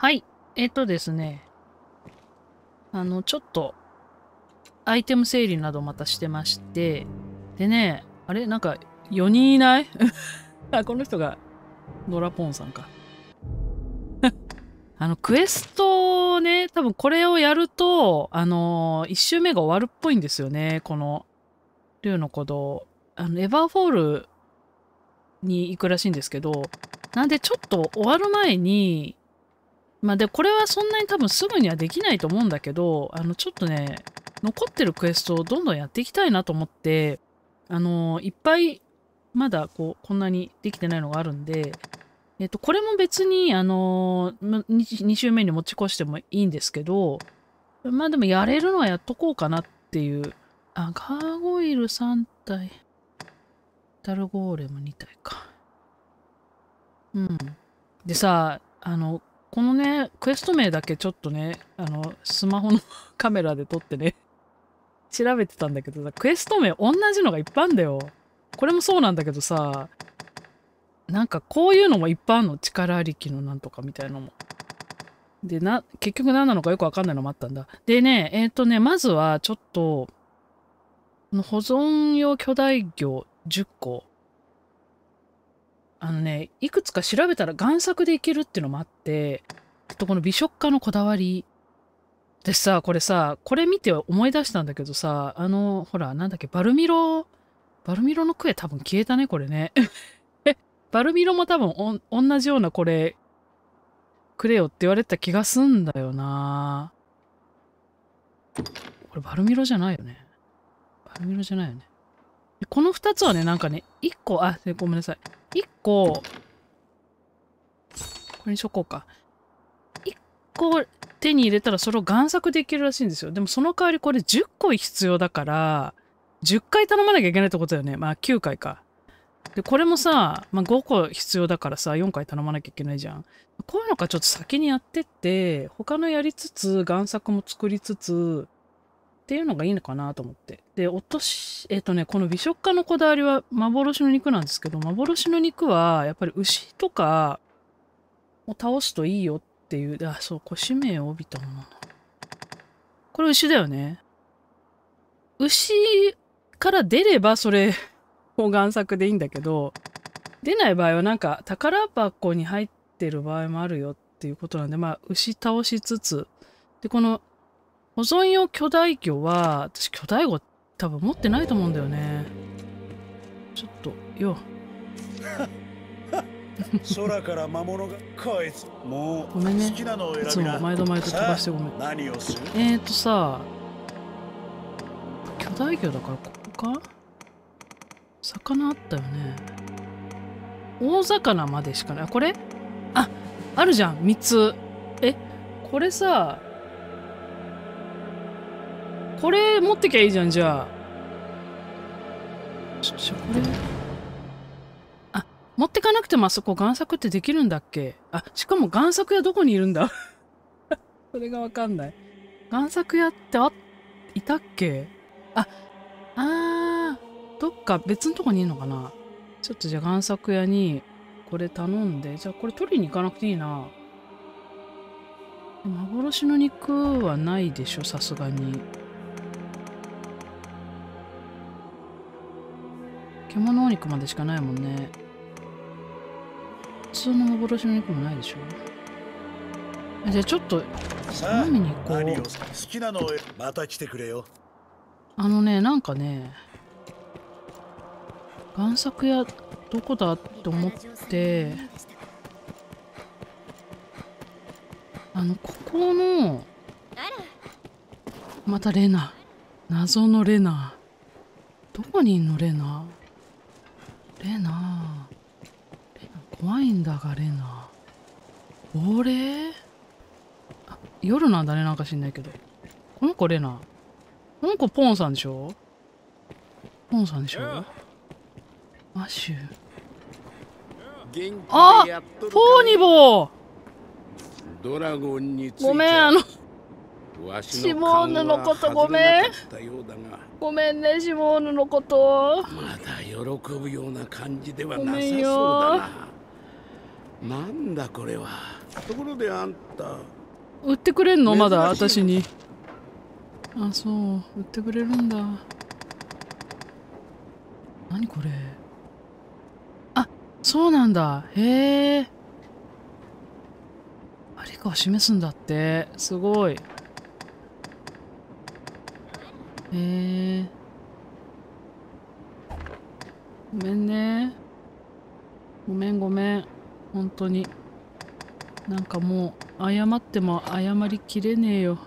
はい。えっとですね。あの、ちょっと、アイテム整理などまたしてまして、でね、あれ？なんか、4人いない？あ、この人が、ドラポンさんか。あの、クエストをね、多分これをやると、あのー、1周目が終わるっぽいんですよね、この、竜の鼓動。あの、エバーフォールに行くらしいんですけど、なんでちょっと終わる前に、まあで、これはそんなに多分すぐにはできないと思うんだけど、あの、ちょっとね、残ってるクエストをどんどんやっていきたいなと思って、あの、いっぱい、まだこう、こんなにできてないのがあるんで、えっと、これも別に、あの、2週目に持ち越してもいいんですけど、まあでもやれるのはやっとこうかなっていう。あ、ガーゴイル3体、ダルゴーレム2体か。うん。でさ、あの、このね、クエスト名だけちょっとね、あの、スマホの カメラで撮ってね、調べてたんだけどさ、クエスト名同じのがいっぱいあんだよ。これもそうなんだけどさ、なんかこういうのもいっぱいあるの。力ありきのなんとかみたいなのも。で、な、結局何なのかよくわかんないのもあったんだ。でね、えっ、とね、まずはちょっと、の保存用巨大魚10個。あのね、いくつか調べたら贋作でいけるっていうのもあって、あとこの美食家のこだわり。でさ、これさ、これ見て思い出したんだけどさ、あの、ほら、なんだっけ、バルミロ、バルミロのクエ多分消えたね、これね。え、バルミロも多分お同じようなこれ、くれよって言われた気がすんだよなこれバルミロじゃないよね。バルミロじゃないよね。この2つはね、なんかね、1個、あ、ごめんなさい。1個、これにしとこうか。1個手に入れたらそれを贋作できるらしいんですよ。でもその代わりこれ10個必要だから、10回頼まなきゃいけないってことだよね。まあ9回か。で、これもさ、まあ、5個必要だからさ、4回頼まなきゃいけないじゃん。こういうのかちょっと先にやってって、他のやりつつ、贋作も作りつつ、っていうのがいいのかなと思って。で、落とし、えっ、とね、この美食家のこだわりは幻の肉なんですけど、幻の肉はやっぱり牛とかを倒すといいよっていう、あ、そう、これ使命を帯びたもの。これ牛だよね。牛から出ればそれ、を贋作でいいんだけど、出ない場合はなんか宝箱に入ってる場合もあるよっていうことなんで、まあ、牛倒しつつ、で、この保存用巨大魚は、私巨大魚多分持ってないと思うんだよね。ちょっと、よ。空から魔物がこいつもうごめんねいつも毎度毎度飛ばしてごめん。何をする？えーとさ、巨大魚だからここか？魚あったよね。大魚までしかない。あこれ？あ、あるじゃん、3つ。え、これさ、これ持ってきゃいいじゃん、じゃあ。これ？あ、持ってかなくてもあそこ贋作ってできるんだっけ？あ、しかも贋作屋どこにいるんだ？それがわかんない。贋作屋ってあ、いたっけ？あ、あー、どっか別のとこにいるのかな？ちょっとじゃあ贋作屋にこれ頼んで、じゃあこれ取りに行かなくていいな。幻の肉はないでしょ、さすがに。獣お肉までしかないもんね。普通の幻の肉もないでしょ。えじゃあちょっと飲みに行こう好きなのをまた来てくれよあのね、なんかね、贋作屋どこだって思って、あの、ここの、またレナ。謎のレナ。どこにいんのレナ？レナ。レナ、怖いんだが、レナ。俺あ、夜なんだね、なんか知んないけど。この子レナ。この子ポンさんでしょ？ポンさんでしょ？マッシュ。あポーニボードラゴンについてごめん、あの、シモーヌのことごめんごめんね、シモーヌのこと。まだ喜ぶような感じではごなさそうだな。なんだこれは。ところであんた。売ってくれんの？まだ私に。あそう売ってくれるんだ。何これ？あそうなんだ。へえ。ありかを示すんだって。すごいへえごめんね。ごめんごめん。本当に。なんかもう謝っても謝りきれねえよ。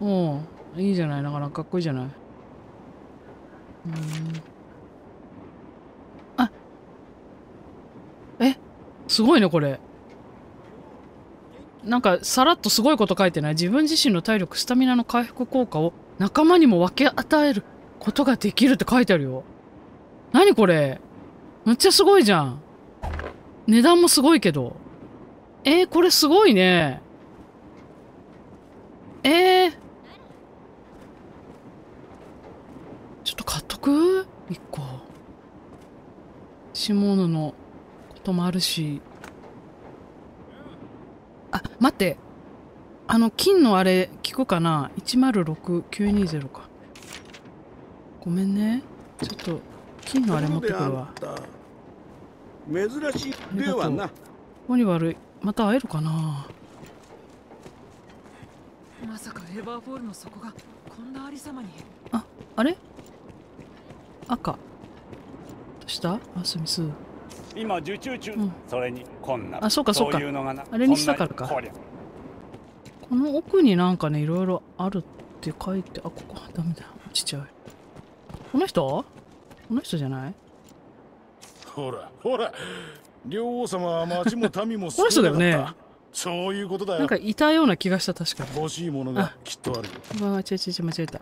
おういいじゃない。なかなかかっこいいじゃない。うん。あえすごいねこれ。なんかさらっとすごいこと書いてない？自分自身の体力スタミナの回復効果を仲間にも分け与えることができるって書いてあるよ何これ？めっちゃすごいじゃん値段もすごいけど。えー、これすごいね。えー。ちょっと買っとく？一個。下野のこともあるし。あ、待って。あの、金のあれ、聞くかな ?106920 か。ごめんね。ちょっと、金のあれ持ってくるわ。珍しいではな何悪いまた会えるかな？まさかエバーフォールの底がこんなありさまにああれ？赤どうした？あスミス今受注中、うん。それにこんな。あそうかそうか。いうのがなあれにしたからかこの奥になんかねいろいろあるって書いてあここダメだ。落ちちゃうこの人？この人じゃない？ほらほら。両王様は町も民も この人だよね。そういうことだよ。なんかいたような気がした確かに。欲しいものがきっとあるよ。うわ違う違う間違えた。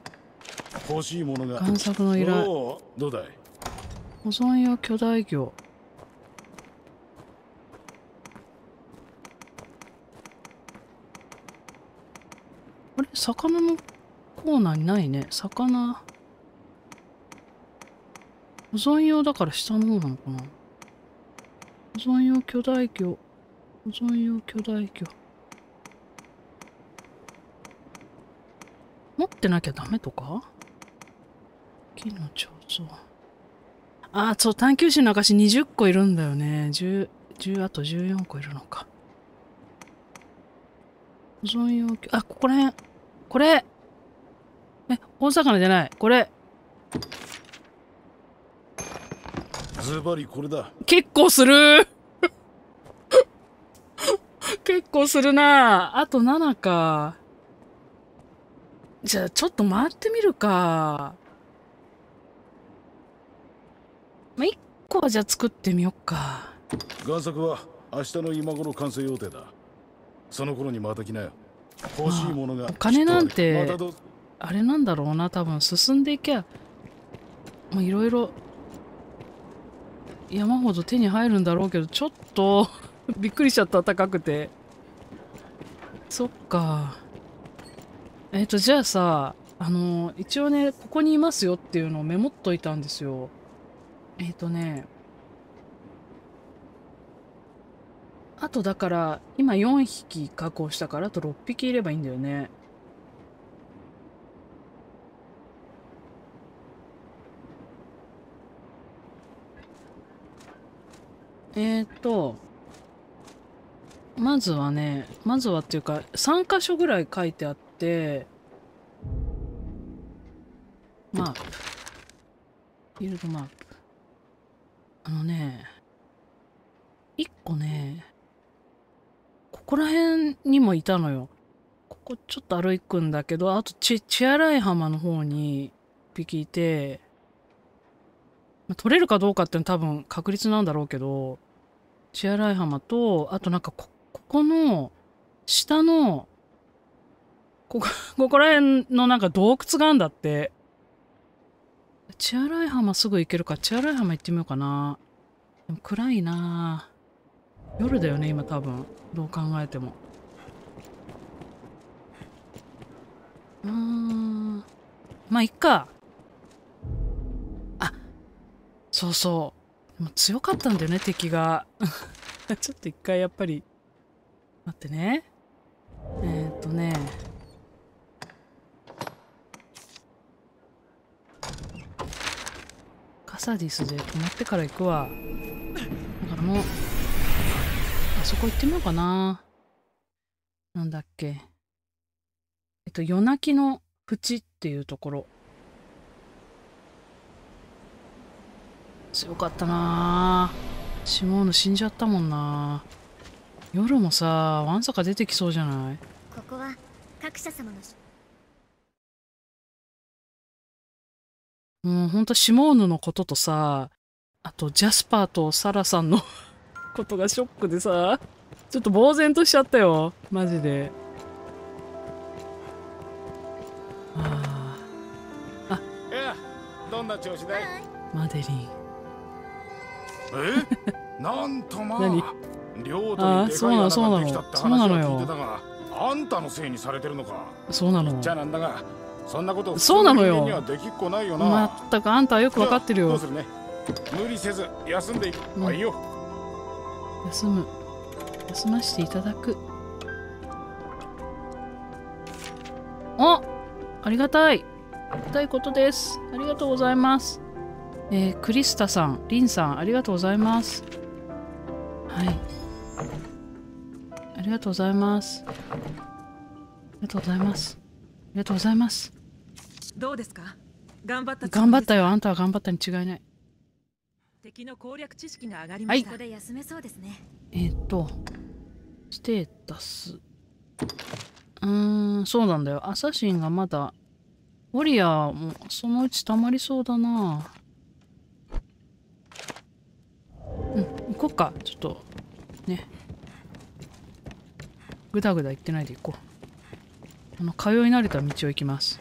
欲しいものが。贋作の依頼どうだい？保存用巨大魚れ魚のコーナーにないね。魚。保存用だから下の方なのかな。保存用巨大魚。保存用巨大魚。持ってなきゃダメとか？木の彫像あ、そう、探求心の証20個いるんだよね。10、10、あと14個いるのか。保存用あ、ここら辺。これえ、大魚じゃない。これ。ズバリこれだ結構する 結構するなあと7か。じゃあ、ちょっと回ってみるか。まあ、1個はじゃあ作ってみよっか。贋作は明日の今頃完成予定だその頃にまた来なよ欲しいものがあお金なんてあれなんだろうな、多分進んでいけば、まあ、いろいろ山ほど手に入るんだろうけど、ちょっと びっくりしちゃった、高くて。そっか。えっ、と、じゃあさ、あの、一応ね、ここにいますよっていうのをメモっといたんですよ。えっ、とね、あとだから、今4匹確保したから、あと6匹いればいいんだよね。えー、と、まずはね、まずはっていうか、3箇所ぐらい書いてあって、マープ。フィールドマープ。あのね、1個ね、ここら辺にもいたのよ。ここちょっと歩くんだけど、あとチ、チアライ浜の方に1匹いて、ま取れるかどうかっての多分確率なんだろうけど、血洗い浜と、あとなんかこ、ここの、下の、ここ、ここら辺のなんか洞窟があんだって。血洗い浜すぐ行けるか、血洗い浜行ってみようかな。でも暗いな夜だよね、今多分。どう考えても。うーん。まあ、いっか。あ、そうそう。でも強かったんだよね、敵が。ちょっと一回やっぱり待ってねえー、っとねカサディスで止まってから行くわだからもうあそこ行ってみようかな。なんだっけ。えっと夜泣きの淵っていうところ。強かったな。ぁシモーヌ死んじゃったもんな。夜もさわんさか出てきそうじゃない？ここは各社様のうほんとシモーヌのこととさあとジャスパーとサラさんのことがショックでさちょっと呆然としちゃったよ。マジで。あいやどんな調子だい？ーマデリン。え？なんとまあ。何？領あー土にでかい穴そうなのができたってそうなのよ。あんたのせいにされてるのか？そうなの。じゃあなんだがそんなことそうなのよ。まったくあんたはよくわかってるよ。どうするね？無理せず休んでいく、うん。あいいよ休む。休ませていただく。あありがたい。ありがたいことです。ありがとうございます。えー、クリスタさんリンさんありがとうございます。はい。ありがとうございます。ありがとうございます。ありがとうございます。どうですか？頑張った頑張ったよ。あんたは頑張ったに違いない敵の攻略知識が上がりました、ここで休めそうですねえーっと、ステータス。うーん、そうなんだよ。アサシンがまだ、ウォリアーもそのうち溜まりそうだな。うん、行こっか。ちょっと、ね。ぐだぐだ言ってないで行こう。あの、通い慣れた道を行きます。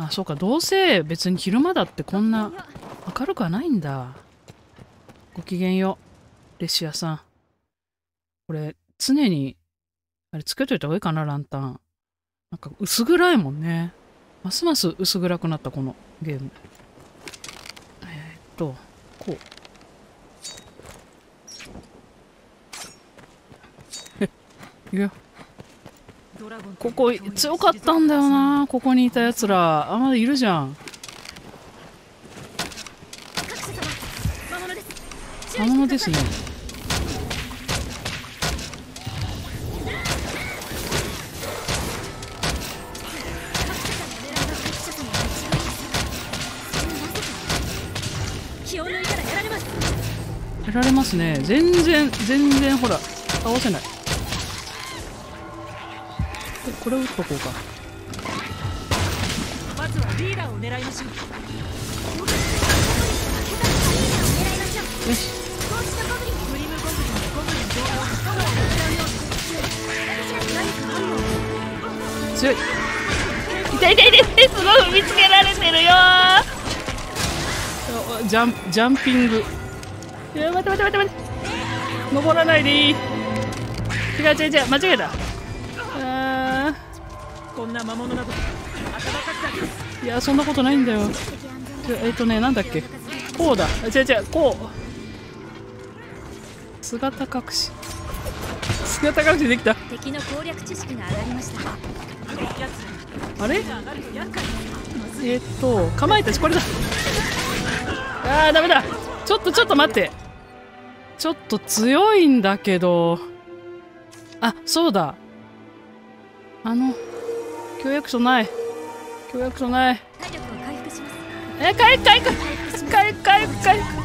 あ、そうか。どうせ別に昼間だってこんな明るくはないんだ。ごきげんよう。レシアさん。これ、常に、あれつけといた方がいいかな、ランタン。なんか薄暗いもんね。ますます薄暗くなった、このゲーム。えー、っと、こう。え、いくよ。ここ強かったんだよな、ここにいた奴ら。あ、まだいるじゃん。魔物ですね。やられますね。全然、全然、ほら、倒せない。ここれを打っとこうか。まずはリーダーを狙いましょう。よし。強い。痛い痛い痛い。すごい。踏みつけられてるよー。ジャンジャンピング。いや待って待って待って待って。登らないでいい。違う違う違う。間違えた。あこんな魔物などいやそんなことないんだよ。えっ、とねなんだっけ？こうだ。あ違う違うこう。姿隠し。姿隠しできた。敵の攻略知識が上がりました。あれ？えーっと構えたしこれだ。あーダメだ。ちょっとちょっと待って。ちょっと強いんだけど。あそうだ。あの協約書ない。協約書ない。え回復回復。回復回復回復。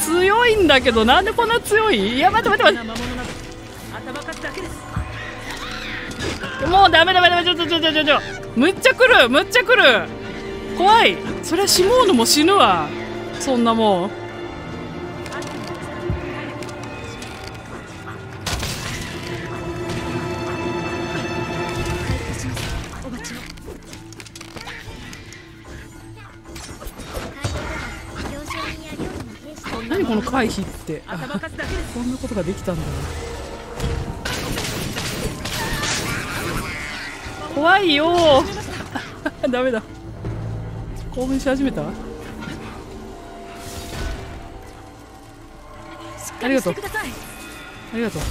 強いんだけどなんでこんな強い？いや待って待って待って。もうダメダメダメちょちょちょちょちょ。むっちゃ来るむっちゃ来る。怖い。それはシモーヌも死ぬわ。そんなもん回避って。こんなことができたんだ怖いよ。ダメだ。興奮し始めた？ありがとう。ありがとう。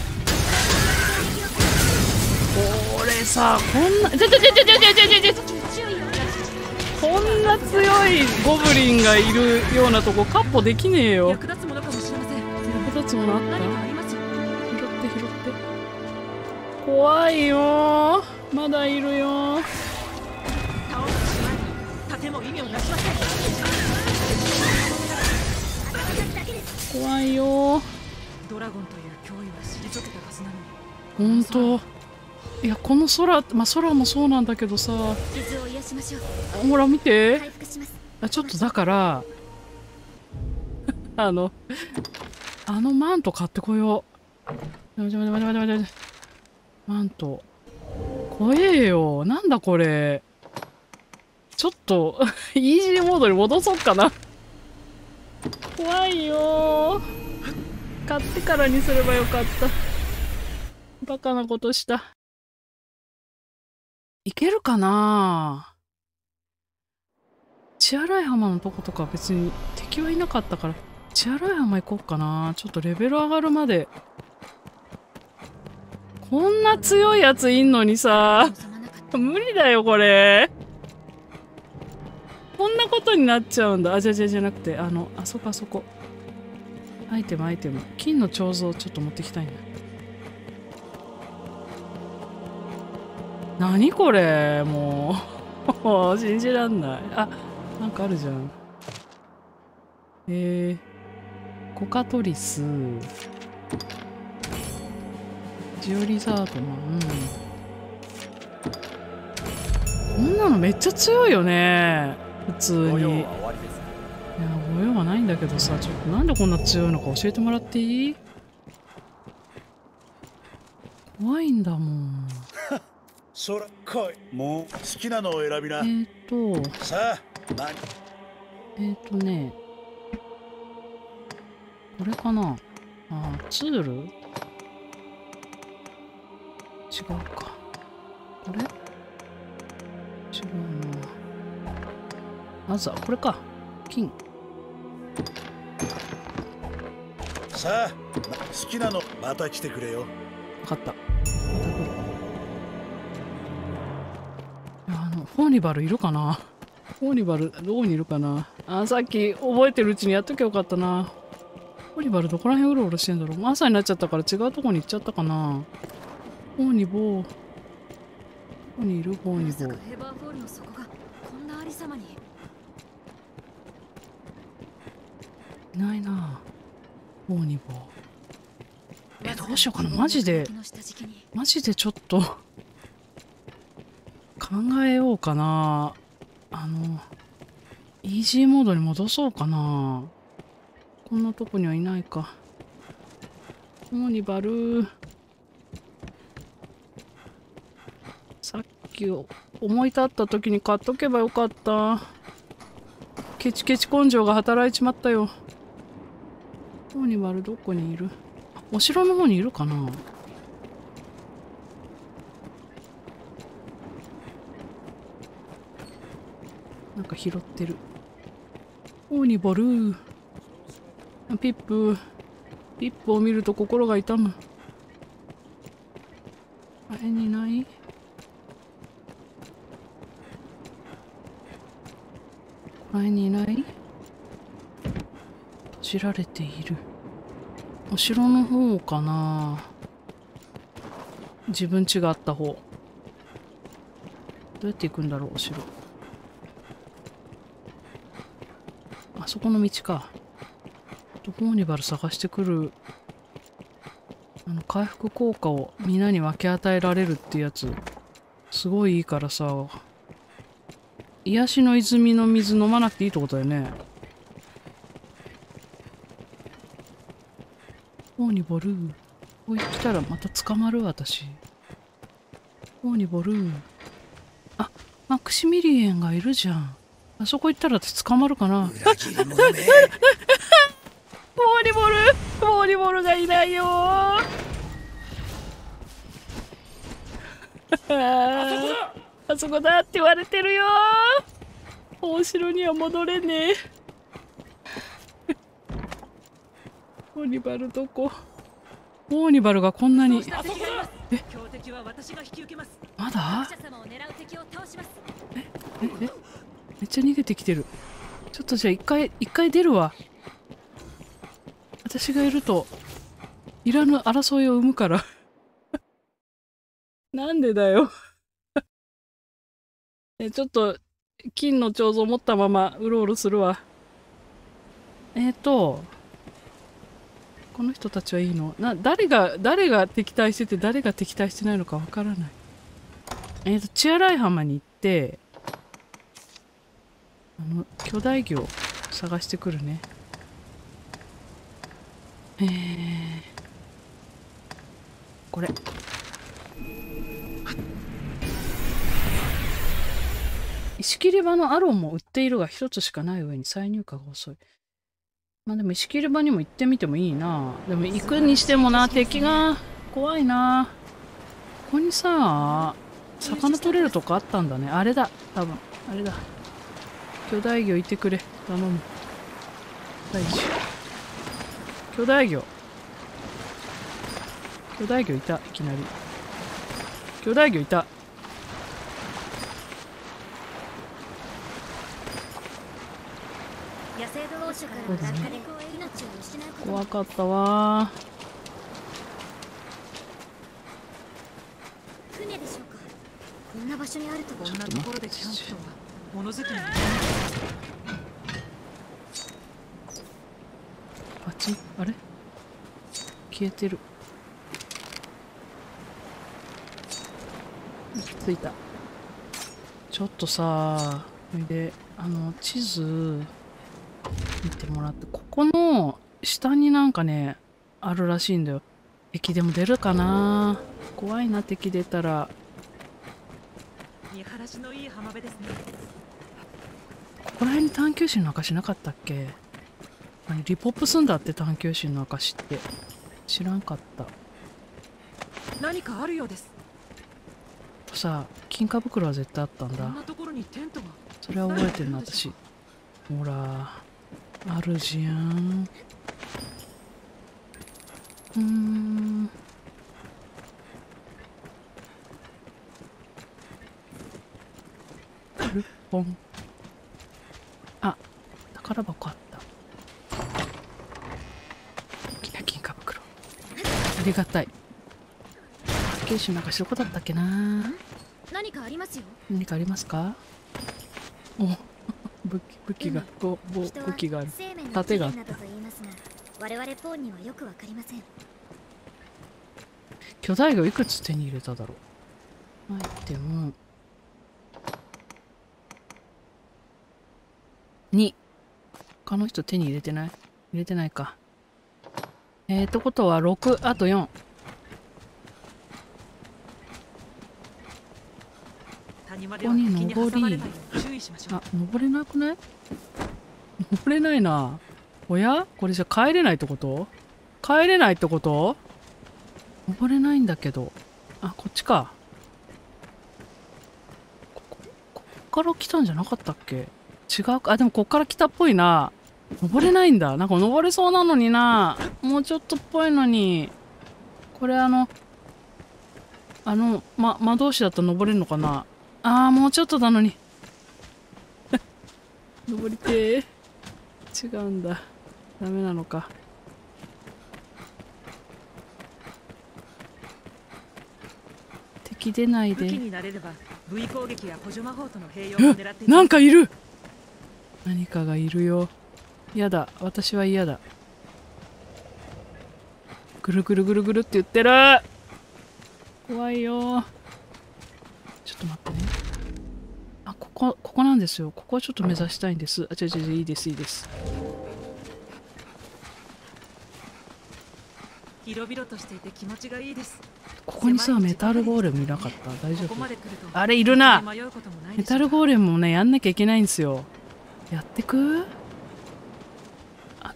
これさこんなちょちょちょちょちょちょちょこんな強いゴブリンがいるようなとこカッポできねえよ。役立つものあった拾って拾って。怖いよ。まだいるよ。倒してしまえば盾も意味をなしません怖いよ。ドラゴンという脅威は退けたはずなのにほんといやこの空まあ空もそうなんだけどさ。ほら見て。あちょっとだから。あのあのマント買ってこよう。待て待て待て待て待てマント。怖えよ。なんだこれ。ちょっと イージーモードに戻そうかな。怖いよ。買ってからにすればよかった。バカなことした。いけるかな。血洗浜のとことか別に敵はいなかったから。血洗浜行こうかな。ちょっとレベル上がるまで。こんな強いやついんのにさ。無理だよこれ。こんなことになっちゃうんだ。あじゃじゃじゃなくてあのあそこあそこ。アイテムアイテム。金の彫像ちょっと持ってきたいな何これもう。信じらんない。あなんかあるじゃん。えー、コカトリス。ジオリザードマン。こんなのめっちゃ強いよね。普通に。いやご用はないんだけどさちょっとなんでこんな強いのか教えてもらっていい？怖いんだもん。そら来い。もう好きなのを選びな。えーと。さあ何？えーとねこれかな？あツール？違うか。これ？違うな。まずはこれか。金。さあ好きなのまた来てくれよ。分かった。あのフォーニバルいるかな？フォーニバルどこにいるかな？あさっき覚えてるうちにやっときゃよかったなフォーニバルどこら辺うろうろしてんだろう。朝になっちゃったから違うとこに行っちゃったかな。フォーニボーどこにいるフォーニボーヘバーフォールの底がこんなありさまに。いないな。フォーニボーえどうしようかな。マジで。マジでちょっと。考えようかな。あのイージーモードに戻そうかなこんなとこにはいないか。モーニバルさっきを思い立った時に買っとけばよかった。ケチケチ根性が働いちまったよ。フォーニバルどこにいる？お城の方にいるかな。なんか拾ってる。フォーニボルー。ピップ。ピップを見ると心が痛む。あれにない？ここら辺にいない？閉じられている。お城の方かな？自分家があった方。どうやって行くんだろう、お城。あそこの道か。とモーニバル探してくる。あの、回復効果をみんなに分け与えられるってやつ。すごいいいからさ。癒しの泉の水飲まなくていいってことだよね。モーニボルー。ここに来たらまた捕まる私。モーニボルー。あ、マクシミリエンがいるじゃん。あそこ行ったら捕まるかな。裏切り者めモーニボルがいないよ。ーあそこだって言われてるよ。ーお城には戻れねえ。オーニバルどこ？オーニバルがこんなに。そうした敵がいます強敵は私が引き受けます。まだ？者様を狙う敵を倒します。え？え？めっちゃ逃げてきてる。ちょっとじゃあ一回一回出るわ私がいるといらぬ争いを生むから。なんでだよ。え ちょっと金の彫像持ったままうろうろするわ。えっ、ー、とこの人たちはいいの？な誰が誰が敵対してて誰が敵対してないのかわからない。えっ、ー、と血洗浜に行ってあの巨大魚を探してくるね。えー、これ。石切り場のアロンも売っているが一つしかない上に再入荷が遅い。まあでも石切り場にも行ってみてもいいな。でも行くにしてもな。敵が怖いな。ここにさ魚取れるとこあったんだね。あれだ。多分。あれだ。巨大魚いてくれ。頼む。大事巨大魚。巨大魚いたいきなり。巨大魚いた。怖かったわ。船でしょうか。こんな場所にあるとは。こんなところでキャンプとは。物好きなあっちあれ？消えてる。着いた。ちょっとさであの地図見てもらってここの下になんかねあるらしいんだよ。敵でも出るかな？怖いな敵出たら。見晴らしのいい浜辺ですね。ここら辺に探求心の証なかったっけ？何リポップすんだって探求心の証って。知らんかった。何かあるようです。さ金貨袋は絶対あったんだ。なところにテントが。それは覚えてるな私。ほらあるじゃん。うーん。ルッポン。あ宝箱あった大きな金貨袋ありがたい。九州なんかどこだったっけな。何かありますよ。何かありますか？お武器武器がごぼ人は武器がある。盾があっ起源などと言いますが我々ポーンにはよくわかりません。巨大魚いくつ手に入れただろう？アイテム2他の人手に入れてない？入れてないかえーとことは6あと4谷間では敵に挟まれないように注意しましょう。あ登れなくない？登れないな。おや？これじゃ帰れないってこと？帰れないってこと？登れないんだけど。あこっちか。こここっから来たんじゃなかったっけ？違うか。あでもこっから来たっぽいな登れないんだ。なんか登れそうなのにな。もうちょっとっぽいのに。これあのあの、ま、魔導士だと登れるのかな。あーもうちょっとなのに。登りてー。違うんだ。ダメなのか。敵出ない武器でになれれば V 攻撃や補助魔法との併用え？を狙っていきなんかいる。何かがいるよやだ。私は嫌だ。ぐるぐるぐるぐるって言ってる。怖いよ。ちょっと待ってね。あここここなんですよ。ここはちょっと目指したいんです。あ違う違ういいですいいです。広々としていて気持ちがいいです。ここにさメタルゴーレムいなかった。大丈夫。あれいるな。メタルゴーレムもねやんなきゃいけないんですよ。やってく？あ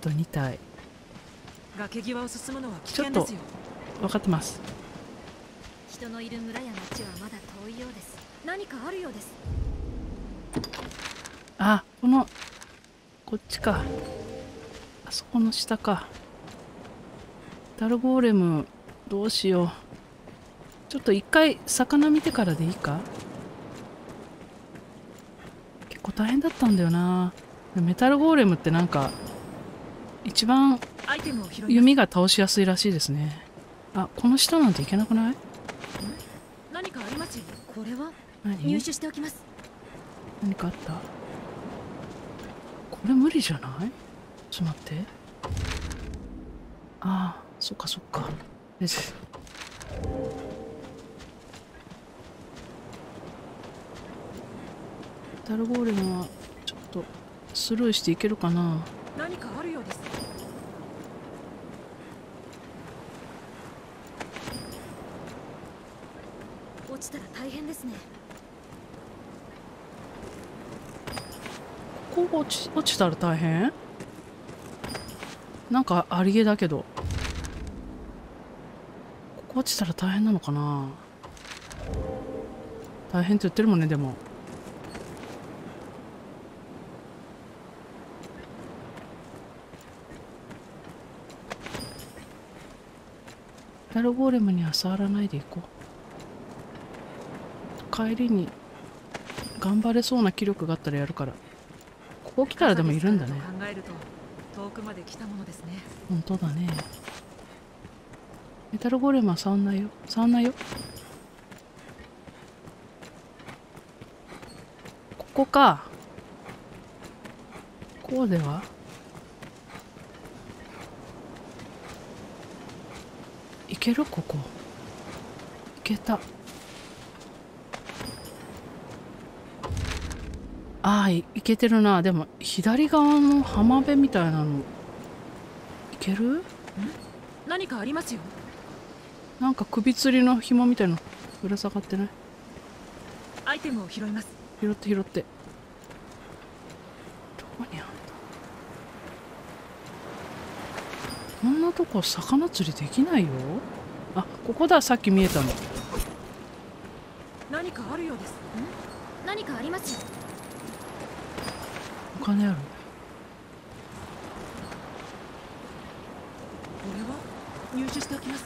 と2体崖際を進むのは危ちょっと険ですよ分かってます。人のいる村や町はまだ遠いようです。何かあるようです。あこのこっちか。あそこの下か。ダルゴーレムどうしよう。ちょっと一回魚見てからでいいか。結構大変だったんだよな。メタルゴーレムってなんか一番弓が倒しやすいらしいですね。あこの下なんていけなくない？何かありますよこれは？何？入手しておきます。何かあった？これ無理じゃない？ちょっと待って。ああそっかそっか。です。ダルゴーレムはちょっとスルーしていけるかな？何かあるようです。落ちたら大変ですね。ここ落ち落ちたら大変？なんかありげだけど。ここ落ちたら大変なのかな？大変って言ってるもんねでも。ダルゴーレムには触らないでいこう。帰りに頑張れそうな気力があったらやるから。ここ来たらでもいるんだね。考えると遠くまで来たものですね。本当だね。メタルゴーレムは触んないよ。触んないよ。ここか。こうでは？ける？ここ。いけた。ああいいけてるな。でも左側の浜辺みたいなの。いける？何かありますよ。なんか首吊りの紐みたいの。ぶら下がってない？アイテムを拾います。拾って拾ってどこにあんだこんなとこ魚釣りできないよ。あここださっき見えたの。何かあるようです。何かありますよ。お金ある？これは？入手しておきます。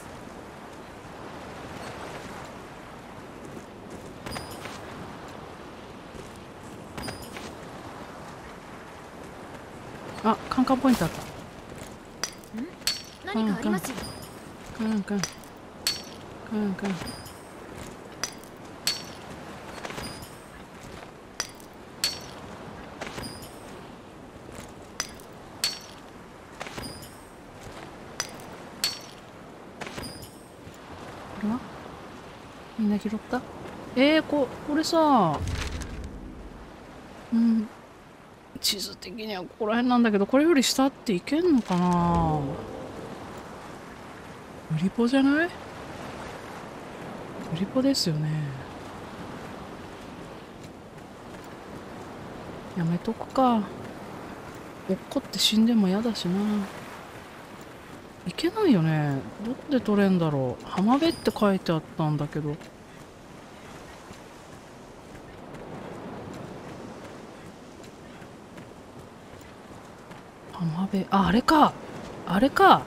あカンカンポイントあった何かあります？よカンカンカンカンこれは？みんな拾ったえー、ここれさうん。地図的にはここら辺なんだけどこれより下っていけんのかな？ウリポじゃない？ウリポですよね。やめとくか。落っこって死んでも嫌だしな。いけないよね。どこで取れんだろう。浜辺って書いてあったんだけど。浜辺。ああれか。あれか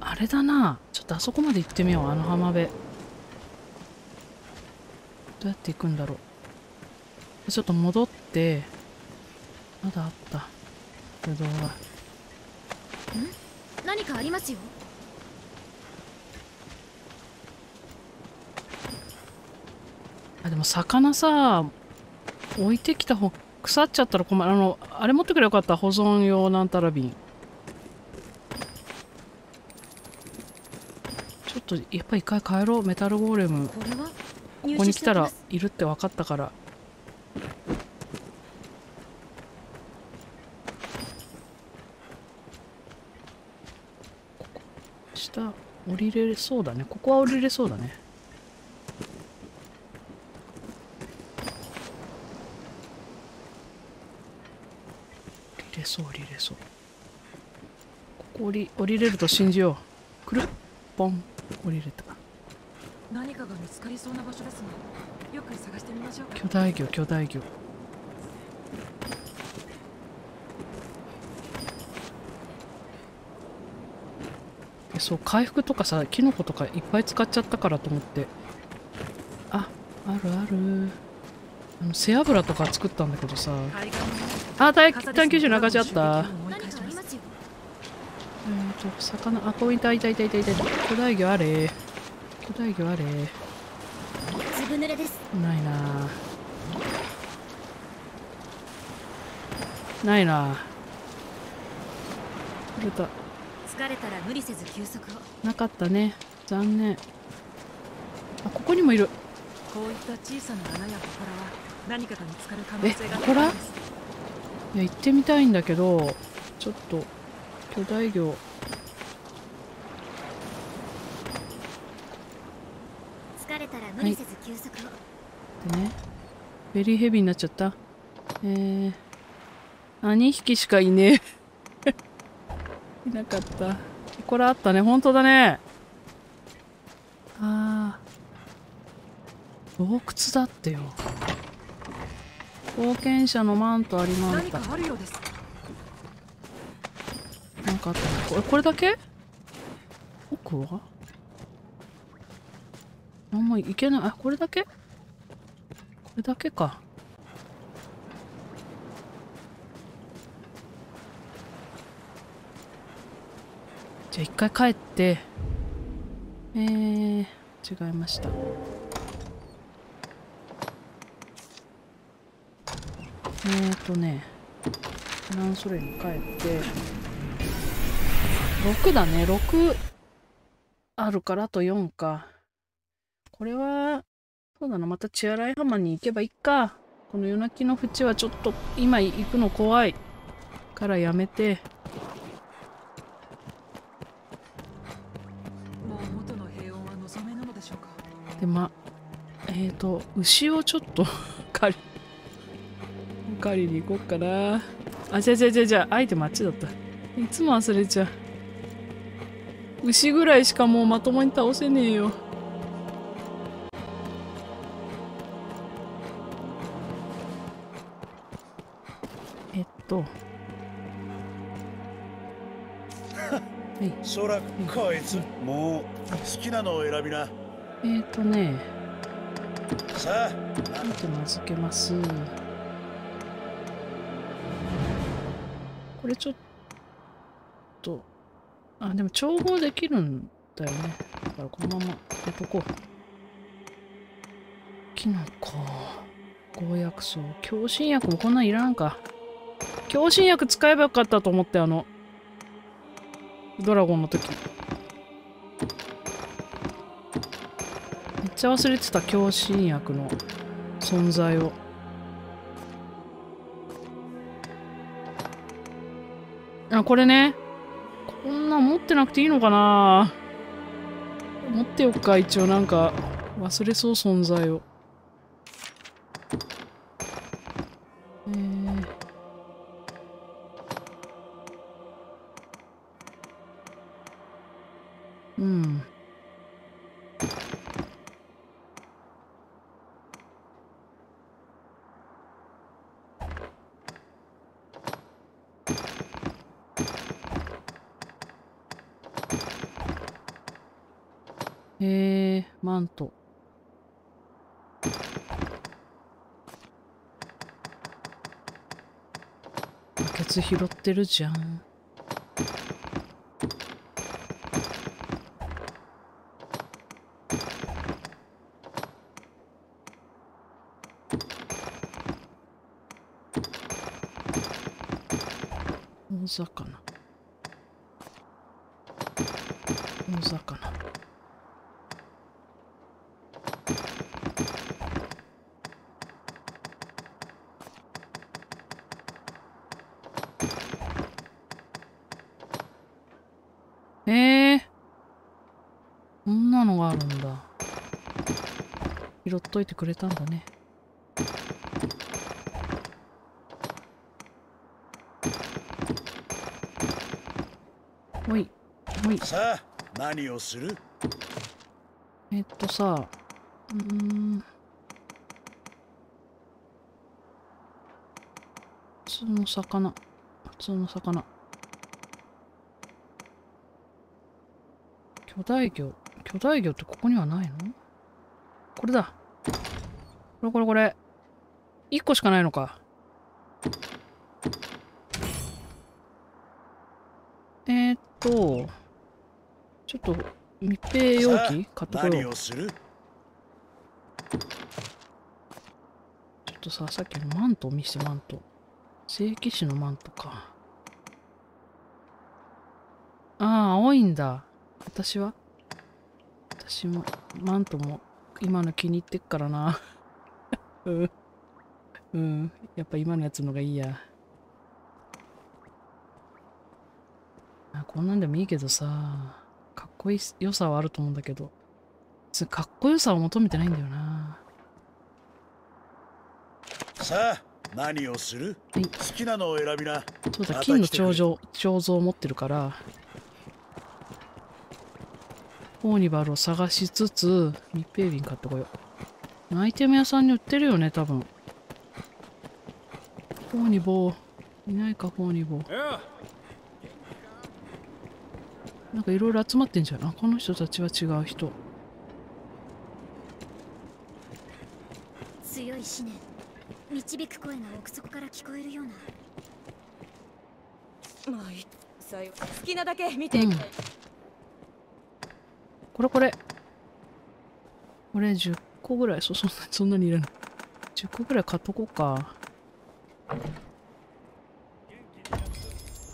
あれだな。ちょっとあそこまで行ってみよう。あの浜辺。どうやって行くんだろう。ちょっと戻って。まだあった。ぶどうが何かありますよ。あでも魚さ置いてきた方腐っちゃったら困る。あのあれ持ってくればよかった。保存用なんたら瓶ちょっとやっぱ一回帰ろうメタルゴーレム。ここに来たらいるって分かったから。下降りれそうだね。ここは降りれそうだね。降りれそう降りれそう。ここ降り降りれると信じよう。くる？っポン降りれた何かが見つかりそうな場所ですね。よく探してみましょうか。巨大魚巨大魚。そう回復とかさキノコとかいっぱい使っちゃったからと思って。ああるある。あの背脂とか作ったんだけどさ。あ探カサデス探求所流しちゃっのた思い何か返しますありますよえっ、と魚あこういたいたいたいたいた巨大魚あれ。巨大魚あれ。ないな。ないな。取れた疲れたら無理せず休息を。なかったね。残念。あここにもいる。こういった小さな穴や祠は何かが見つかる可能え性が祠高いですいや行ってみたいんだけどちょっと巨大魚疲れたら無理せず休息を、でねベリーヘビーになっちゃった。えー、あ2匹しかいねえ。いなかった。これあったね。本当だね。あー。洞窟だってよ。冒険者のマントありまん何たかあるようです。なんかあった。ねこれこれだけ？奥は？あんまいけない。あこれだけ？これだけか。じゃあ一回帰って。えー、違いました。えーとねフランソレに帰って。6だね。6あるからと4か。これはそうだな。また血洗い浜に行けばいいか。この夜泣きの淵はちょっと今行くの怖いからやめて。もう元の平穏は望めぬのでしょうか？でまえーと牛をちょっと 借り借りに行こうかな。あじゃあじゃあじゃあじゃあアイテムあっちだった。いつも忘れちゃう。牛ぐらいしかもうまともに倒せねえよそらこいつ。もう好きなのを選びな。えっとね。さあ。アイテム預けます。これちょっとあでも調合できるんだよね。だからこのまま入れとこう。キノコ強薬草強心薬もこんなんいらんか。強心薬使えばよかったと思ってあのドラゴンの時。めっちゃ忘れてた強心薬の存在を。あこれね。こんな持ってなくていいのかな。持っておくか一応。なんか忘れそう存在を。バケツ拾ってるじゃん。大魚。大魚ええこんなのがあるんだ拾っといてくれたんだね。ほいほい。さあ何をする？えっとさうーん。普通の魚。普通の魚。巨大魚。巨大魚ってここにはないの？これだ。これこれこれ。1個しかないのか。えー、っと、ちょっと密閉容器買ってこよう。ちょっとさ、さっきのマントを見せて、マント。聖騎士のマントか。ああ、青いんだ。私は？私も、マントも今の気に入ってっからな。うん。うん。やっぱ今のやつのがいいや。あこんなんでもいいけどさ、かっこいい良さはあると思うんだけど、別にかっこよさを求めてないんだよな。さあ何をする？はい好きなのを選びなそうだ、金の彫像、彫像を持ってるから、オーニバルを探しつつ、密閉瓶買ってこよう。アイテム屋さんに売ってるよね、多分。フォーニボー。いないか、フォーニボー。なんかいろいろ集まってんじゃん。あ、この人たちは違う人。強い思念導く声が奥底から聞こえるようなまあいいさよ好きなだけ見て、うんこれこれ。これ10個ぐらい。そ、そんな、そんなにいらない。10個ぐらい買っとこうか。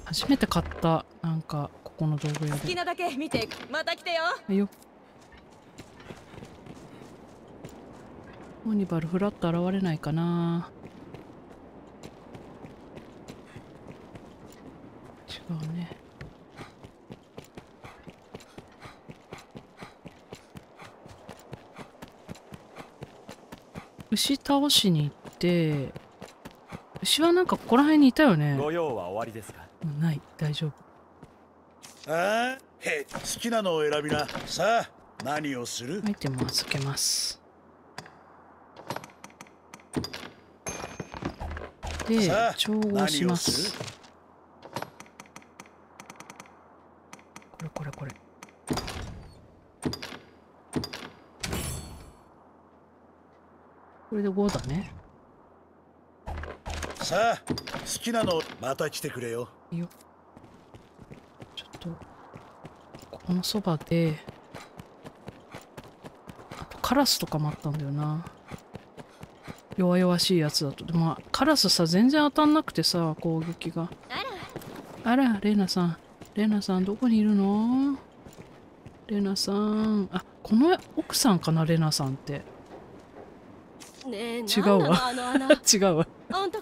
初めて買った、なんか、ここの道具屋で。好きなだけ見てまた来てよはいよ。オニバルフラッと現れないかな違うね。牛倒しに行って、牛はなんかここら辺にいたよね。ご用は終わりですか？うんない、大丈夫。ああへ好きなのを選びなさあ何をする？アイテムを預けます。で調合しますす。これこれこれ。これで5だね。さあ好きなのまた来てくれよいいよ。ちょっと、ここのそばで、あとカラスとかもあったんだよな。弱々しいやつだと。でも、カラスさ、全然当たんなくてさ、攻撃が。あら、レナさん。レナさん、どこにいるの？レナさん。あ、この奥さんかな、レナさんって。違うわ。違うわ。あんた。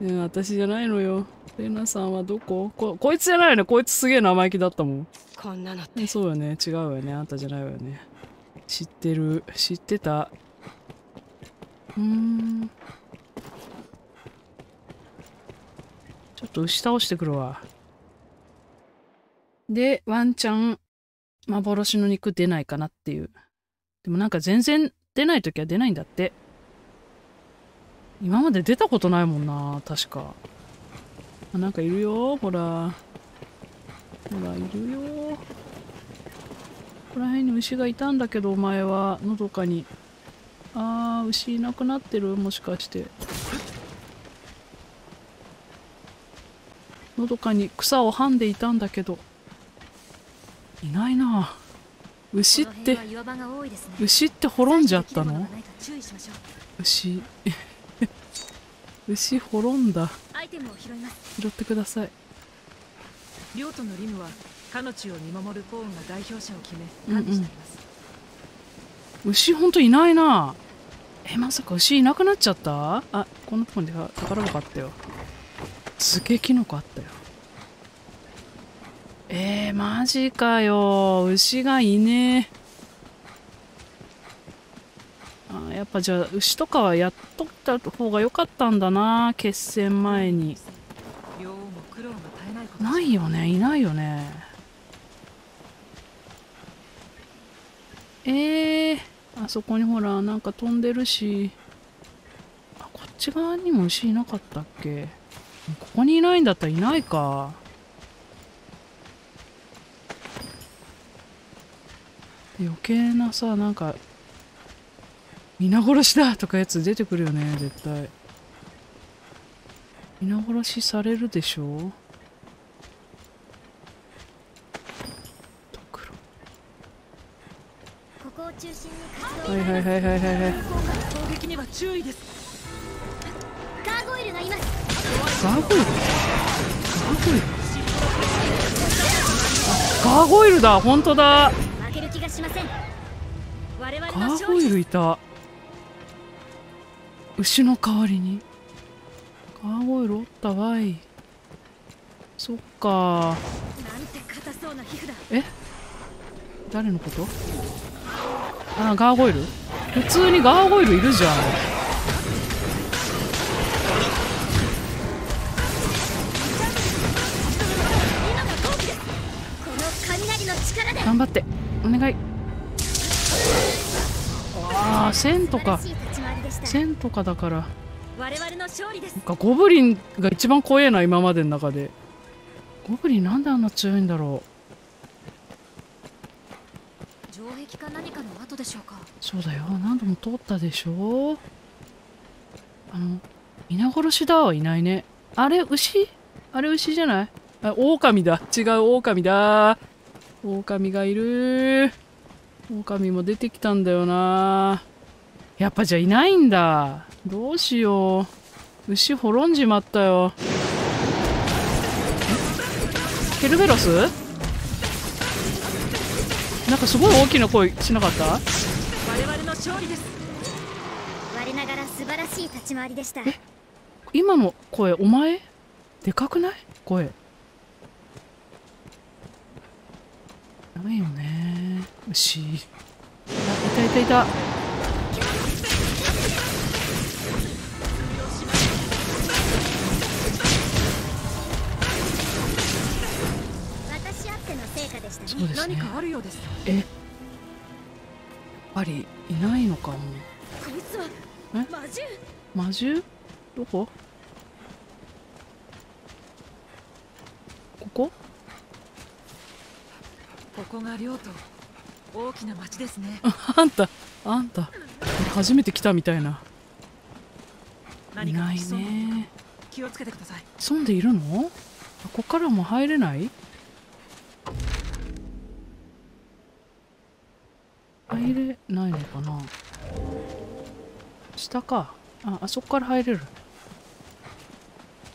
ね私じゃないのよ。レナさんはどこ？ここいつじゃないよね。こいつすげえ生意気だったもん。こんなのって。えそうよね。違うよね。あんたじゃないわよね。知ってる。知ってた。うーん。ちょっと牛倒してくるわ。でワンチャン幻の肉出ないかなっていう。でもなんか全然出ない時は出ないんだって今まで出たことないもんな確か。あなんかいるよほら。ほらいるよ。ここら辺に牛がいたんだけどお前はのどかに。あー牛いなくなってるもしかして。のどかに草をはんでいたんだけど。いないな。牛って牛って滅んじゃったの？牛牛滅んだ。アイテムを拾います。拾ってください。両都のリムは彼の地を見守るポーンが代表者を決めうんうん。管理しています、牛ほんといないな。えまさか牛いなくなっちゃった？あこんなとこに宝箱あったよ。すげえキノコあったよ。えー、マジかよ。牛がいねえあやっぱじゃあ牛とかはやっとった方が良かったんだな決戦前に。ないよねいないよね。えー、あそこにほらなんか飛んでるし。あこっち側にも牛いなかったっけ？ここにいないんだったらいないか。余計なさなんか皆殺しだとかやつ出てくるよね絶対。皆殺しされるでしょ？ドクロ。ここを中心に活動はいはいはいはいはいはい。攻撃には注意です。ガーゴイルがいます。ガーゴイル？ガーゴイル？あガーゴイルだ本当だ。負ける気がしません。我々ガのーゴイルいた牛の代わりに。ガーゴイルおったわい。そっか。なんて硬そうな皮膚だ。誰のこと？あガーゴイル？普通にガーゴイルいるじゃん。頑張って。お願い。ああ1000とか素晴らしい立ち回りでした。1000とかだから。我々の勝利です。ゴブリンが一番怖えな今までの中で。ゴブリンなんであんな強いんだろう。城壁か何かの後でしょうか。そうだよ。何度も通ったでしょあの皆殺しだはいないね。あれ牛？あれ牛じゃない？あ狼だ。違う狼だ。狼がいる。狼も出てきたんだよなやっぱじゃあいないんだ。どうしよう。牛滅んじまったよ。えケルベロス？なんかすごい大きな声しなかった？我々の勝利です。我ながら素晴らしい立ち回りでした。今の声お前？でかくない？声。ダメよね。牛。あいたいたいたそうですね。何かあるようですえやっぱりいないのかも。こいつはえ？魔獣。魔獣？どこ？ここ？ここが領土。大きな町ですね。あんたあんた初めて来たみたいな。いないね。気をつけてください。潜んでいるの？ここからも入れない？下かああそこから入れる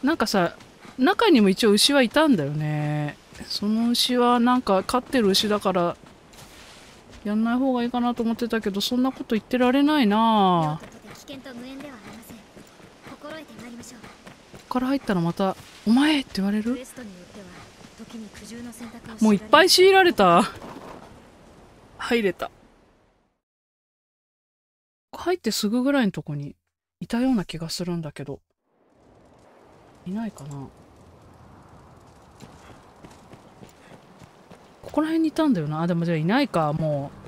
なんかさ中にも一応牛はいたんだよねその牛はなんか飼ってる牛だからやんない方がいいかなと思ってたけどそんなこと言ってられないなここから入ったらまた「お前!」って言われる？もういっぱいし強いられた。入れた。入ってすぐぐらいのとこにいたような気がするんだけど。いないかな。ここら辺にいたんだよな。あ、でもじゃあいないか、もう。